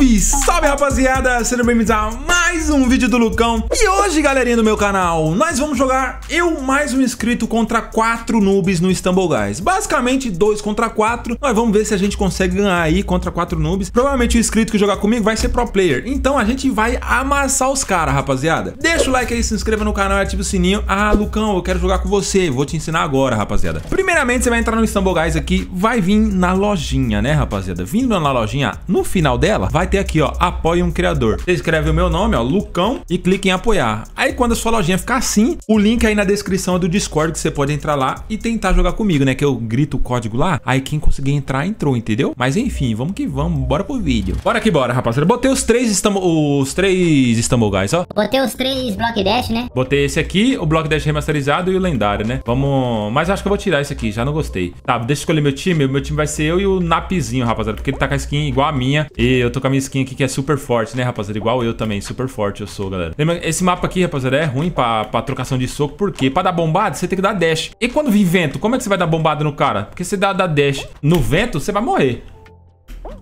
Salve, salve rapaziada, sejam bem-vindos a mais um vídeo do Lucão. E hoje, galerinha do meu canal, nós vamos jogar eu mais um inscrito contra quatro noobs no Istanbul Guys. Basicamente, dois contra quatro, nós vamos ver se a gente consegue ganhar aí contra quatro noobs. Provavelmente o inscrito que jogar comigo vai ser pro player, então a gente vai amassar os caras, rapaziada. Deixa o like aí, se inscreva no canal e ative o sininho. Ah, Lucão, eu quero jogar com você, vou te ensinar agora, rapaziada. Primeiramente, você vai entrar no Istanbul Guys aqui, vai vir na lojinha, né, rapaziada? Vindo na lojinha, no final dela, vai ter aqui, ó, apoie um criador. Você escreve o meu nome, ó, Lucão, e clica em apoiar. Aí quando a sua lojinha ficar assim, o link aí na descrição é do Discord que você pode entrar lá e tentar jogar comigo, né? Que eu grito o código lá, aí quem conseguir entrar, entrou, entendeu? Mas enfim, vamos que vamos, bora pro vídeo. Bora que bora, rapaziada. Botei os três Istanbul, os três Istanbul Guys, ó. Botei os três Block Dash, né? Botei esse aqui, o Block Dash remasterizado e o lendário, né? Vamos... Mas acho que eu vou tirar esse aqui, já não gostei. Tá, deixa eu escolher meu time. Meu time vai ser eu e o Napzinho, rapaziada. Porque ele tá com a skin igual a minha. E eu tô com a minha skin aqui que é super forte, né, rapaziada? Igual eu também, super forte eu sou, galera. Lembra, esse mapa aqui, rapaziada, é ruim pra, pra trocação de soco. Por quê? Pra dar bombada, você tem que dar dash. E quando vir vento, como é que você vai dar bombada no cara? Porque se dá, dá dash no vento, você vai morrer.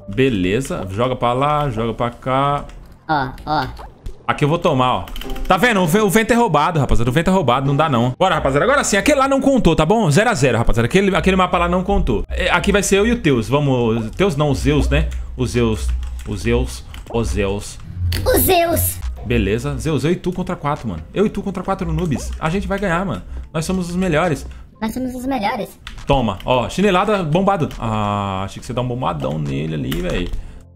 Beleza, joga pra lá, joga pra cá. Ó, ó. Aqui eu vou tomar, ó. Tá vendo? O vento é roubado, rapaziada. O vento é roubado, não dá não. Bora, rapaziada. Agora sim, aquele lá não contou, tá bom? 0 a 0 rapaziada. Aquele, aquele mapa lá não contou. É, aqui vai ser eu e o Teus. Vamos... Teus não, os Zeus, né? Os Zeus. Os Zeus. Os Zeus. Os Zeus. Beleza. Zeus, eu e tu contra quatro, mano. Eu e tu contra quatro noobs. A gente vai ganhar, mano. Nós somos os melhores. Nós somos os melhores. Toma. Ó, chinelada bombado. Ah, achei que você dá um bombadão nele ali, velho.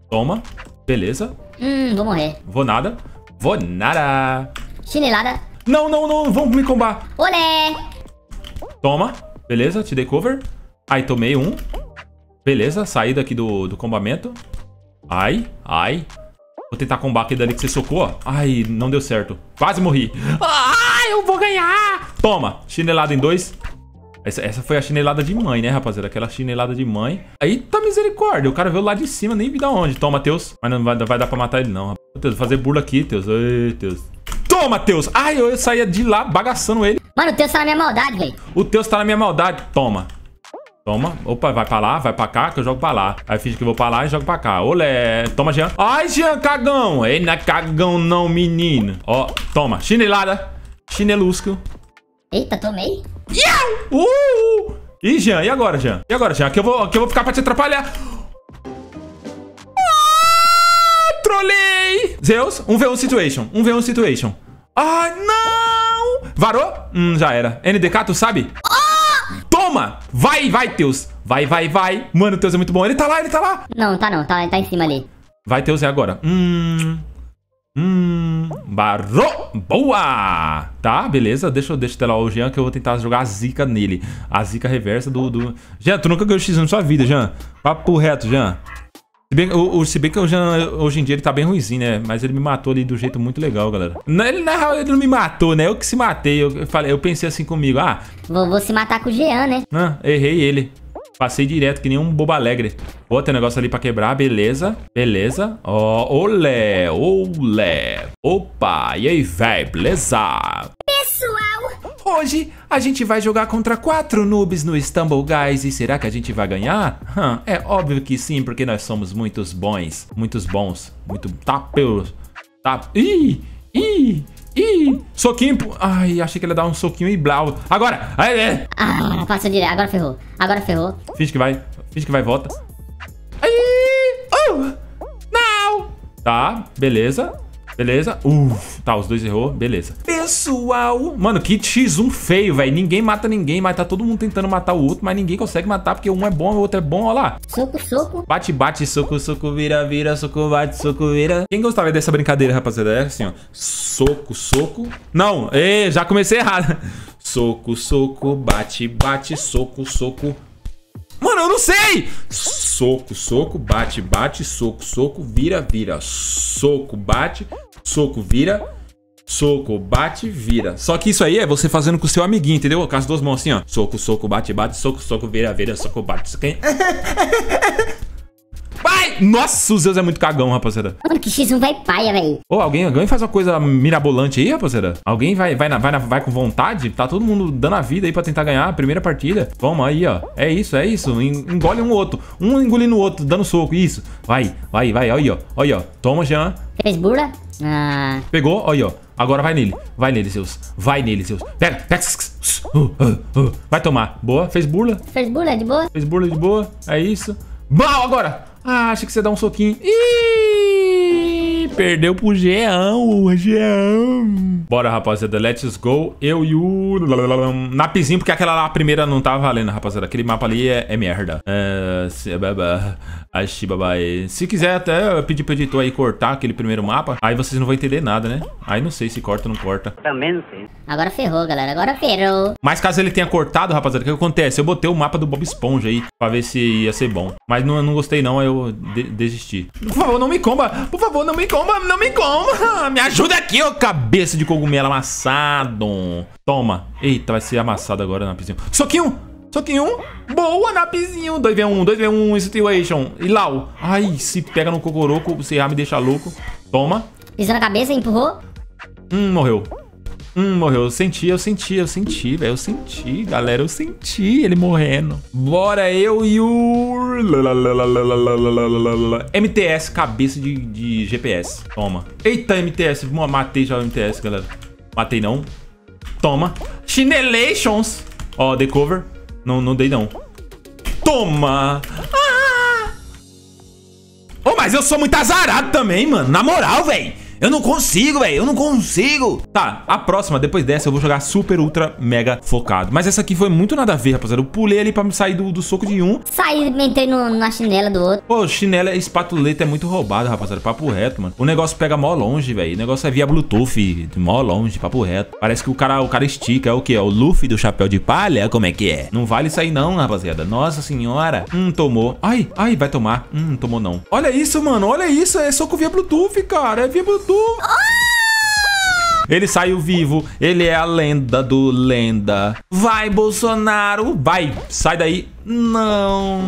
Toma. Beleza. Hum, vou morrer. Vou nada. Vou nada. Chinelada. Não, não, não. Vamos me combar. Olé. Toma. Beleza, te dei cover. Aí, tomei um. Beleza, saí daqui do, do combamento. Ai, ai. Vou tentar combar aquele dali que você socou, ó. Ai, não deu certo. Quase morri. Ai, eu vou ganhar. Toma, chinelada em dois. Essa, essa foi a chinelada de mãe, né, rapaziada? Aquela chinelada de mãe. Aí tá misericórdia. O cara veio lá de cima, nem vi da onde. Toma, Teus. Mas não vai, vai dar pra matar ele, não. Teus, fazer burla aqui, Teus. Ei, Teus. Toma, Teus. Ai, eu saía de lá bagaçando ele. Mano, o Teus tá na minha maldade, velho. O Teus tá na minha maldade. Toma. Toma. Opa, vai pra lá, vai pra cá, que eu jogo pra lá. Aí finge que eu vou pra lá e jogo pra cá. Olé. Toma, Jean. Ai, Jean, cagão. Ei, não é cagão não, menino. Ó, toma. Chinelada. Chinelusco. Eita, tomei. Yeah! Uh! E Jean, e agora, Jean? E agora, Jean? Aqui eu vou, aqui eu vou ficar pra te atrapalhar. Ah, trolei! Zeus, 1v1 situation. 1v1 situation. Ah, não! Varou? Hum, já era. NDK, tu sabe? Toma! Vai, vai, Teus. Vai, vai, vai. Mano, o Teus é muito bom. Ele tá lá, ele tá lá. Não, tá não. Tá, tá em cima ali. Vai, Teus, é agora. Hum... Hum, barro, boa, tá, beleza, deixa eu deixa eu lá o Jean que eu vou tentar jogar a zica nele, a zica reversa do, do... Jean, tu nunca ganhou X na sua vida, Jean, papo reto, Jean. Se bem, o, o, se bem que o Jean, hoje em dia ele tá bem ruimzinho, né, mas ele me matou ali do jeito muito legal, galera. Não, ele, na real, ele não me matou, né, eu que se matei, eu, falei, eu pensei assim comigo, ah... Vou, vou se matar com o Jean, né? Ah, errei ele. Passei direto, que nem um bobo alegre. Pô, tem um negócio ali pra quebrar, beleza. Beleza. Ó, oh, olé, olé. Opa, e aí, véi, beleza? Hoje a gente vai jogar contra quatro noobs no Stumble Guys e será que a gente vai ganhar? Hum, é óbvio que sim, porque nós somos muitos bons. Muitos bons. Muito tapeus. Tap... Ih! Ih! Ih, soquinho. Ai, achei que ele ia dar um soquinho e blau. Agora! Aí, é. Ah, passou direto. Agora ferrou. Agora ferrou. Finge que vai. Finge que vai, volta. Ai, oh, não. Tá, beleza. Beleza. Uf, tá, os dois errou. Beleza. Pessoal. Mano, que X1 feio, velho. Ninguém mata ninguém, mas tá todo mundo tentando matar o outro, mas ninguém consegue matar porque um é bom, o outro é bom, ó lá. Soco, soco. Bate, bate, soco, soco, vira, vira, soco, bate, soco, vira. Quem gostava dessa brincadeira, rapaziada? É assim, ó. Soco, soco. Não, Ê, já comecei errado. Soco, soco, bate, bate, soco, soco. Mano, eu não sei! Soco, soco, bate, bate, soco, soco, vira, vira. Soco, bate, soco, vira. Soco, bate, vira. Só que isso aí é você fazendo com o seu amiguinho, entendeu? Com as duas mãos assim, ó. Soco, soco, bate, bate, soco, soco, vira, vira, soco, bate. Quem... Vai! Nossa, o Zeus é muito cagão, rapaziada. Mano, que X1 vai paia, velho. Ô, alguém, alguém faz uma coisa mirabolante aí, rapaziada? Alguém vai, vai, na, vai, na, vai com vontade? Tá todo mundo dando a vida aí pra tentar ganhar a primeira partida. Vamos aí, ó. É isso, é isso. Engole um outro. Um engolindo o outro, dando soco. Isso. Vai, vai, vai. Olha aí, ó. Olha aí, ó. Toma, Jean. Fez burla? Ah. Pegou? Olha aí, ó. Agora vai nele. Vai nele, Zeus. Vai nele, Zeus. Pega, pega. Vai tomar. Boa. Fez burla. Fez burla de boa? Fez burla de boa. É isso. Mal agora. Ah, achei que você dá um soquinho. Ih, perdeu pro Geão, Geão. Bora, rapaziada, let's go. Eu e o Napzinho, porque aquela lá, a primeira não tava valendo, rapaziada. Aquele mapa ali é, é merda. É... Babai. Se quiser até pedir pro editor aí cortar aquele primeiro mapa, aí vocês não vão entender nada, né? Aí não sei se corta ou não corta. Também não sei. Agora ferrou, galera. Agora ferrou. Mas caso ele tenha cortado, rapaziada, o que acontece? Eu botei o mapa do Bob Esponja aí pra ver se ia ser bom. Mas não, não gostei não, aí eu de desisti. Por favor, não me comba. Por favor, não me comba. Não me comba. Me ajuda aqui, ô cabeça de cogumelo amassado. Toma. Eita, vai ser amassado agora, Napzinho. Soquinho. Soquinho. Boa, Napzinho. 2v1, 2v1 situation. E Lau. Ai, se pega no cocoroco, você já me deixa louco. Toma. Pisou na cabeça, empurrou. Hum, morreu. Hum, morreu. Eu senti, eu senti, eu senti, velho. Eu senti, galera. Eu senti ele morrendo. Bora eu e o... MTS, cabeça de, de GPS. Toma. Eita, MTS. Matei já o MTS, galera. Matei não. Toma. Chinelations. Ó, oh, cover. Não, não dei não. Toma. Ah! Oh, mas eu sou muito azarado também, mano. Na moral, velho. Eu não consigo, velho. Eu não consigo. Tá, a próxima, depois dessa, eu vou jogar super, ultra, mega focado. Mas essa aqui foi muito nada a ver, rapaziada. Eu pulei ali pra me sair do, do soco de um. Saí, entrei no, na chinela do outro. Pô, chinela e espatuleta é muito roubado, rapaziada. Papo reto, mano. O negócio pega mó longe, velho. O negócio é via Bluetooth, mó longe, papo reto. Parece que o cara, o cara estica. É o que? É o Luffy do chapéu de palha? Como é que é? Não vale isso aí não, rapaziada. Nossa senhora. Hum, tomou. Ai, ai, vai tomar. Hum, tomou não. Olha isso, mano. Olha isso. É soco via Bluetooth, cara. É via Bluetooth. Ele saiu vivo. Ele é a lenda do lenda. Vai, Bolsonaro. Vai. Sai daí. Não.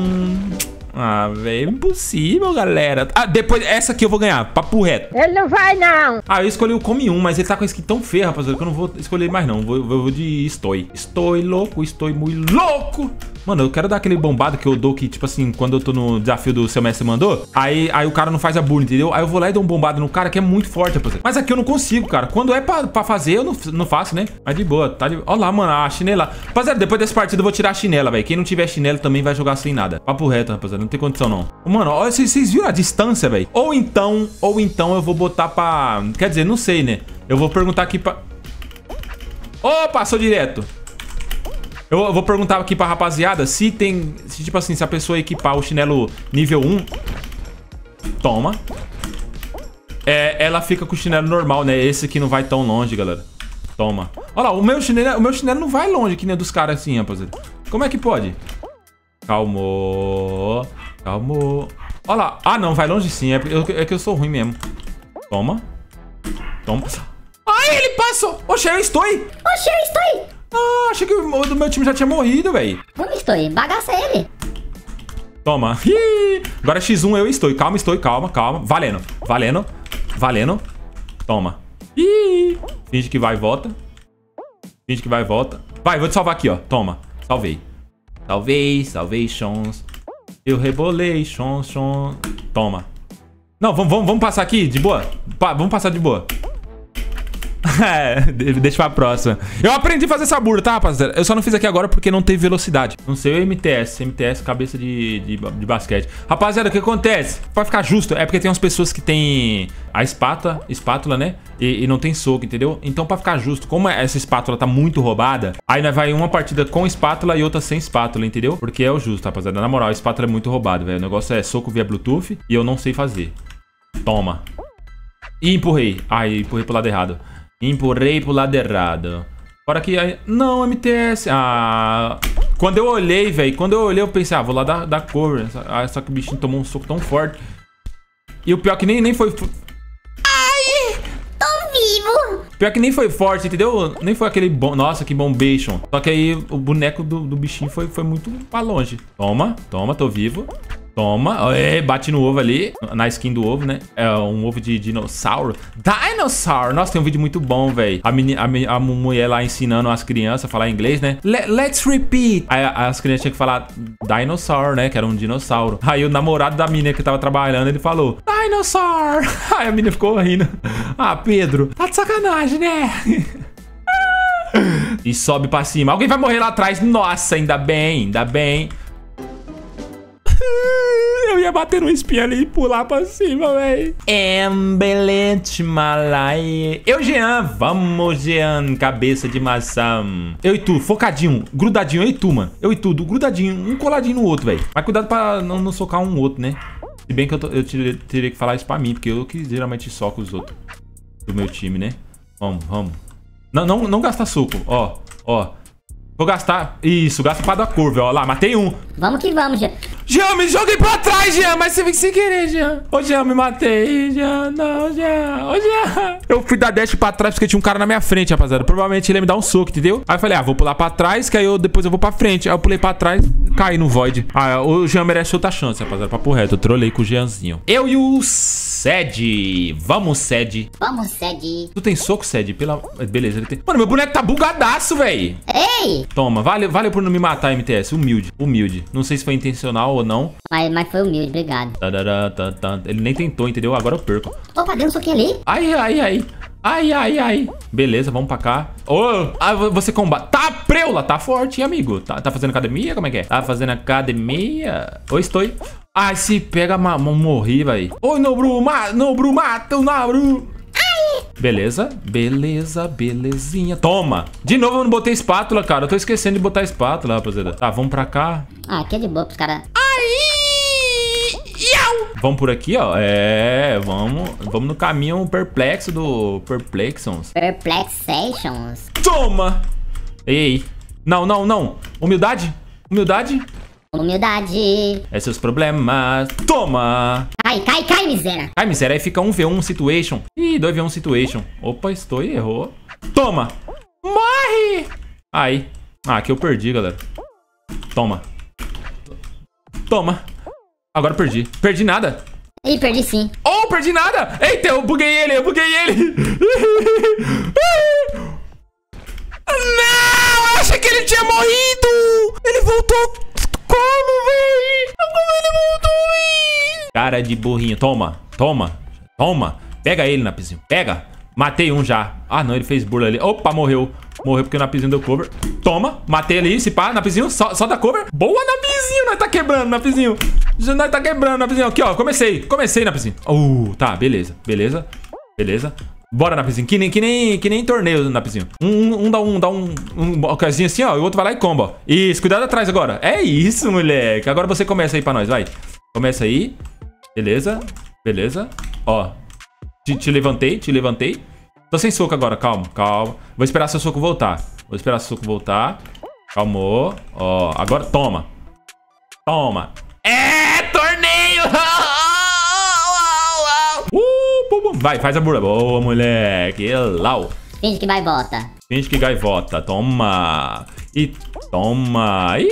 Ah, velho, impossível, galera. Ah, depois, essa aqui eu vou ganhar, papo reto. Ele não vai, não. Ah, eu escolhi o Come 1, mas ele tá com a skin tão feia, rapaziada, que eu não vou escolher mais, não. Vou, vou, vou de Estou. Estou louco, estou muito louco. Mano, eu quero dar aquele bombado que eu dou que, tipo assim, quando eu tô no desafio do seu mestre mandou, aí, aí o cara não faz a bullying, entendeu? Aí eu vou lá e dou um bombado no cara que é muito forte, rapaziada. Mas aqui eu não consigo, cara. Quando é pra, pra fazer, eu não, não faço, né? Mas de boa, tá de... Olha lá, mano, a chinela. Rapaziada, depois dessa partida eu vou tirar a chinela, velho. Quem não tiver chinelo também vai jogar sem nada. Papo reto, rapaziada. Não tem condição, não. Mano, olha, vocês, viram a distância, velho? Ou então, ou então eu vou botar pra... Quer dizer, não sei, né? Eu vou perguntar aqui pra... Oh, passou direto. Eu vou perguntar aqui pra rapaziada se tem... Se, tipo assim, se a pessoa equipar o chinelo nível 1... Toma. É, ela fica com o chinelo normal, né? Esse aqui não vai tão longe, galera. Toma. Olha lá, o meu chinelo, o meu chinelo não vai longe, que nem dos caras assim, rapaziada. Como é que pode? Calmou. Calmou. Olha lá. Ah, não, vai longe sim. É, é que eu sou ruim mesmo. Toma. Toma. Ai, ele passou. Oxe, eu estou. Oxe, eu estou. Ah, achei que o do meu time já tinha morrido, velho. Como estou? Bagaça ele. Toma. Ih, agora X1 eu estou. Calma, estou. Calma, calma. Valendo. Valendo. Valendo. Toma. Ih. Finge que vai e volta. Finge que vai e volta. Vai, vou te salvar aqui, ó. Toma. Salvei. Salvei, salvations. Eu rebolei, chon, chon. Toma. Não, vamos, vamos, vamos passar aqui de boa. Pa vamos passar de boa. É, deixa pra próxima. Eu aprendi a fazer essa burra, tá, rapaziada? Eu só não fiz aqui agora porque não teve velocidade. Não sei o MTS. MTS, cabeça de, de, de basquete. Rapaziada, o que acontece? Pra ficar justo, é porque tem umas pessoas que tem a espátula, espátula, né? E, e, não tem soco, entendeu? Então, pra ficar justo, como essa espátula tá muito roubada, aí nós vai uma partida com espátula e outra sem espátula, entendeu? Porque é o justo, rapaziada. Na moral, a espátula é muito roubada, velho. O negócio é soco via Bluetooth e eu não sei fazer. Toma. E empurrei. Ai, empurrei pro lado errado. Empurrei pro lado errado. Fora que... Não, MTS. Ah... Quando eu olhei, velho, quando eu olhei, eu pensei, ah, vou lá dar, dar cover. Ah, só que o bichinho tomou um soco tão forte. E o pior que nem, nem foi... Ai! Tô vivo! Pior que nem foi forte, entendeu? Nem foi aquele bom... Nossa, que bombation. Só que aí o boneco do, do bichinho foi, foi muito pra longe. Toma, toma, tô vivo. Toma. É, bate no ovo ali. Na skin do ovo, né? É um ovo de dinossauro. Dinosaur. Nossa, tem um vídeo muito bom, velho. A, a, a, mulher lá ensinando as crianças a falar inglês, né? let's repeat. Aí as crianças tinham que falar dinosaur, né? Que era um dinossauro. Aí o namorado da menina que tava trabalhando, ele falou dinosaur. Aí a menina ficou rindo. Ah, Pedro, tá de sacanagem, né? e sobe pra cima. Alguém vai morrer lá atrás. Nossa, ainda bem, ainda bem. Ia bater no espinho ali e pular pra cima, velho. Embelete malai. Eu, Jean. Vamos, Jean. Cabeça de maçã. Eu e tu, focadinho, grudadinho. Eu e tu, mano. Eu e tu, grudadinho. Um coladinho no outro, velho. Mas cuidado pra não, não socar um outro, né? Se bem que eu, tô, eu teria que falar isso pra mim, porque eu que geralmente soco os outros do meu time, né? Vamos, vamos. Não, não, não gasta suco, ó, ó. Vou gastar. Isso, gasta pra dar curva, ó. Lá, matei um. Vamos que vamos, Jean. Jean, me joguei pra trás, Jean. Mas você veio sem querer, Jean. Ô, Jean, me matei. Jean, não, Jean. Ô, Jean. Eu fui dar dash pra trás porque tinha um cara na minha frente, rapaziada. Provavelmente ele ia me dar um soco, entendeu? Aí eu falei, ah, vou pular pra trás, que aí eu, depois eu vou pra frente. Aí eu pulei pra trás, caí no void. Ah, o Jean merece outra chance, rapaziada. Papo reto. Eu trolei com o Jeanzinho. Eu e o Sed. Vamos, Sed. Vamos, Sed. Tu tem soco, Sed? Pela... Beleza, ele tem... Mano, meu boneco tá bugadaço, velho. Ei! Toma, vale, vale por não me matar, MTS. Humilde, humilde. Não sei se foi intencional ou não. Mas, mas foi humilde, obrigado. Ele nem tentou, entendeu? Agora eu perco. Opa, deu um soquinho ali. Ai, ai, ai. Ai, ai, ai. Beleza, vamos pra cá. Ô, oh, ah, você combate. Tá preula, tá forte, hein, amigo? Tá, tá fazendo academia? Como é que é? Tá fazendo academia? Oi, estou. Ai, se pega, morri, velho. Oi, Nobru, ma Nobru, mata o Nobru. Beleza, beleza, belezinha. Toma. De novo eu não botei espátula, cara. Eu tô esquecendo de botar espátula, rapaziada. Tá, vamos pra cá. Ah, aqui é de boa pros caras. Aí! Vamos por aqui, ó. É, vamos, vamos no caminho perplexo do Perplexons. Perplexations. Toma! Ei, não, não, não. Humildade? Humildade? Humildade. É seus problemas. Toma! Cai, cai, cai, miséria. Cai, miséria. Aí fica 1v1 situation. Ih, 2v1 situation. Opa, estou errou. Toma! Morre! Aí. Ah, aqui eu perdi, galera. Toma. Toma. Agora perdi. Perdi nada. Ih, perdi sim. Oh, perdi nada! Eita, eu buguei ele, eu buguei ele! Não! Eu achei que ele tinha morrido! Ele voltou como, véi? Como ele voltou, véi? Cara de burrinho. Toma, toma, toma. Pega ele, Napizinho. Pega. Matei um já. Ah, não, ele fez burla ali. Opa, morreu. Morreu porque o Napizinho deu cover. Toma, matei ali, se pá, Napizinho, só, só dá cover. Boa, Napizinho, nós tá quebrando, Napizinho. Nós tá quebrando, Napizinho. Aqui, ó, comecei, comecei, Napizinho. Uh, tá, beleza, beleza, beleza. Bora, Napizinho. Que nem, que nem, que nem torneio, Napizinho. Um, um dá um, dá um, um casinho assim, ó. E o outro vai lá e comba. Isso, cuidado atrás agora. É isso, moleque. Agora você começa aí pra nós, vai. Começa aí. Beleza. Beleza. Ó. Te, te levantei, te levantei. Tô sem soco agora, calma, calma. Vou esperar seu soco voltar. Vou esperar seu soco voltar. Calmou. Ó, agora toma. Toma. É, torneio! Vai, faz a burra. Boa, moleque. Lau. Finge que gaivota. Finge que gaivota. Toma. E toma. Ih.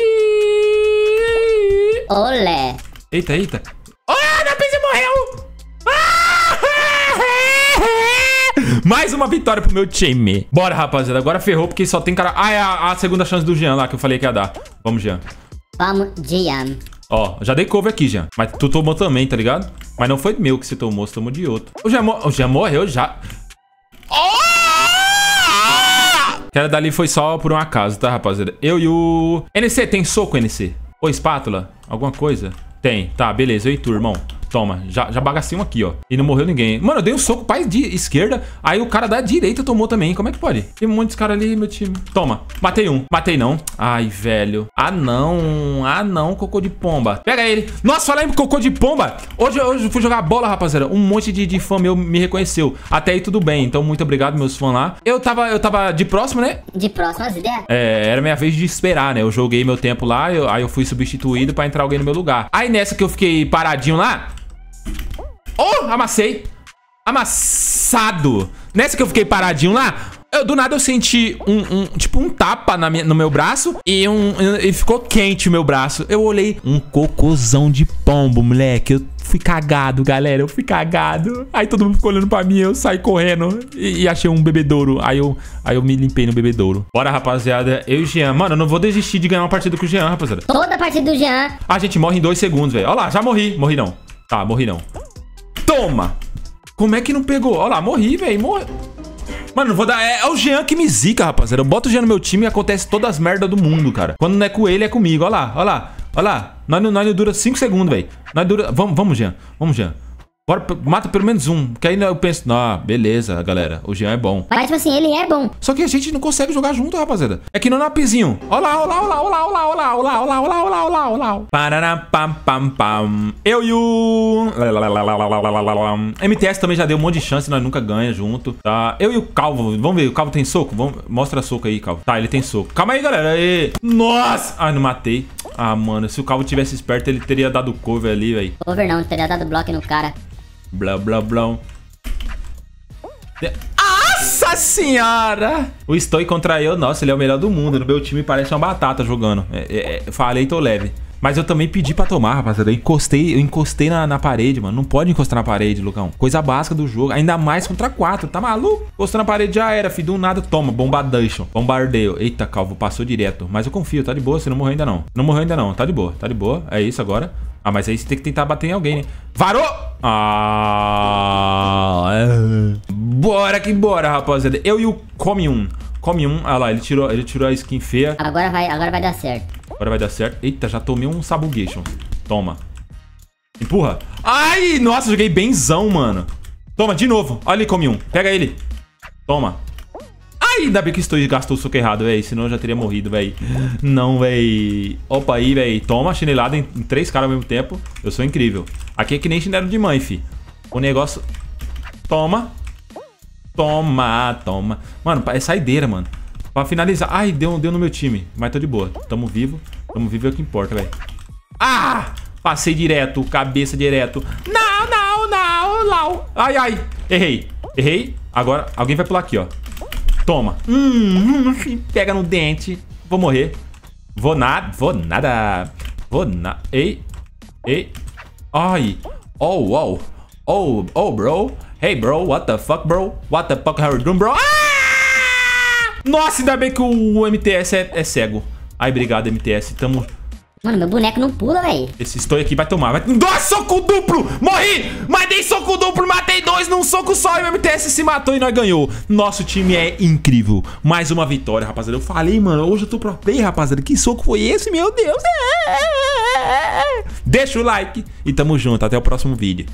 Olé. Eita, eita. Mais uma vitória pro meu time. Bora, rapaziada. Agora ferrou, porque só tem cara... Ah, é a, a segunda chance do Jean lá, que eu falei que ia dar. Vamos, Jean. Vamos, Jean. Ó, já dei cover aqui, Jean. Mas tu tomou também, tá ligado? Mas não foi meu que você tomou, você tomou de outro. O Jean, o Jean morreu já. Oh! Aquela dali foi só por um acaso, tá, rapaziada? Eu e o... NC, tem soco, NC? Ou espátula? Alguma coisa? Tem. Tá, beleza. Eu e tu, irmão. Toma, já, já bagacei um aqui, ó. E não morreu ninguém. Mano, eu dei um soco pra de esquerda, aí o cara da direita tomou também. Como é que pode? Tem um monte de cara ali, meu time. Toma, matei um. Matei não. Ai, velho. Ah, não. Ah, não, cocô de pomba. Pega ele. Nossa, falei em cocô de pomba. Hoje, hoje eu fui jogar bola, rapaziada. Um monte de, de fã meu me reconheceu. Até aí tudo bem. Então, muito obrigado, meus fãs lá. Eu tava, eu tava de próximo, né? De próximo, as ideias? É, era minha vez de esperar, né? Eu joguei meu tempo lá, eu, aí eu fui substituído pra entrar alguém no meu lugar. Aí nessa que eu fiquei paradinho lá, Oh, amassei. Amassado. Nessa que eu fiquei paradinho lá, Eu, do nada eu senti um, um- tipo um tapa na minha- no meu braço e um e ficou quente o meu braço. Eu olhei um cocôzão de pombo, moleque. Eu fui cagado, galera. Eu fui cagado. Aí todo mundo ficou olhando pra mim, eu saí correndo e, e achei um bebedouro. Aí eu, aí eu me limpei no bebedouro. Bora, rapaziada. Eu e o Jean. Mano, eu não vou desistir de ganhar uma partida com o Jean, rapaziada. Toda partida do Jean. A gente morre em dois segundos, velho. Olha lá, já morri. Morri não. Tá, morri não. Toma! Como é que não pegou? Olha lá, morri, velho. Morri. Mano, não vou dar. É, é o Jean que me zica, rapaziada. Eu boto o Jean no meu time e acontece todas as merdas do mundo, cara. Quando não é com ele, é comigo. Olha lá, olha lá. Olha lá. Nós, dura 5 segundos, velho. Nós dura. Vamos, vamos, Jean. Vamos, Jean. Bora, mata pelo menos um. Que aí eu penso, ah, beleza, galera. O Jean é bom. Mas, tipo assim, ele é bom. Só que a gente não consegue jogar junto, rapaziada. É que no napizinho. Olha lá, olha lá, olha lá, olha lá, olha lá, olha lá, olha lá, olha lá, olha lá, olha lá, olha lá. Parará, pam, pam, pam. Eu e o... MTS também já deu um monte de chance, nós nunca ganha junto, tá? Eu e o Calvo, vamos ver, o Calvo tem soco? Vamos... Mostra soco aí, Calvo. Tá, ele tem soco. Calma aí, galera. Aí. Nossa! Ai, não matei. Ah, mano, se o Calvo tivesse esperto, ele teria dado cover ali, velho. Over não, teria dado bloco no cara. Blá, blá, blá. Nossa senhora! O Stoy contra eu, nossa, ele é o melhor do mundo. No meu time parece uma batata jogando. É, é, é, falei, tô leve. Mas eu também pedi pra tomar, rapaziada. Eu encostei, eu encostei na, na parede, mano. Não pode encostar na parede, Lucão. Coisa básica do jogo. Ainda mais contra quatro. Tá maluco? Encostou na parede já era, filho. Do nada, toma. Bombardation. Bombardeio. Eita, calvo, passou direto. Mas eu confio, tá de boa. Você não morreu ainda não. Não morreu ainda não. Tá de boa, tá de boa. É isso agora. Ah, mas aí você tem que tentar bater em alguém, né? Varou! Ah... é. Bora que bora, rapaziada. Eu e o Come Um. Come Um. Ah lá, ele tirou, ele tirou a skin feia. Agora vai, agora vai dar certo. Agora vai dar certo. Eita, já tomei um Sabugation. Toma. Empurra. Ai, nossa, joguei benzão, mano. Toma, de novo. Olha ali, come um. Pega ele. Toma. Ai, ainda bem que estou gastou o soco errado, velho. Senão eu já teria morrido, velho. Não, velho. Opa aí, velho. Toma, chinelada em, em três caras ao mesmo tempo. Eu sou incrível. Aqui é que nem chinelo de mãe, fi. O negócio... Toma. Toma, toma. Mano, é saideira, mano. Pra finalizar. Ai, deu, deu no meu time. Mas tô de boa. Tamo vivo. Tamo vivo é o que importa, velho. Ah! Passei direto. Cabeça direto. Não, não, não, não. Ai, ai. Errei. Errei. Agora, alguém vai pular aqui, ó. Toma. Hum, pega no dente. Vou morrer. Vou nada. Vou nada. Vou nada. Ei. Ei. Ai. Oh, oh. Oh, oh, bro. Hey, bro. What the fuck, bro? What the fuck are you doing, bro? Ah! Nossa, ainda bem que o MTS é, é cego. Ai, obrigado, MTS. Tamo... Mano, meu boneco não pula, velho. Esse estoy aqui vai tomar. Vai... Dois soco duplo! Morri! Mas dei soco duplo, matei dois num soco só e o MTS se matou e nós ganhou. Nosso time é incrível. Mais uma vitória, rapaziada. Eu falei, mano, hoje eu tô pro play, rapaziada. Que soco foi esse, meu Deus? Deixa o like e tamo junto. Até o próximo vídeo.